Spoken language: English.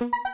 you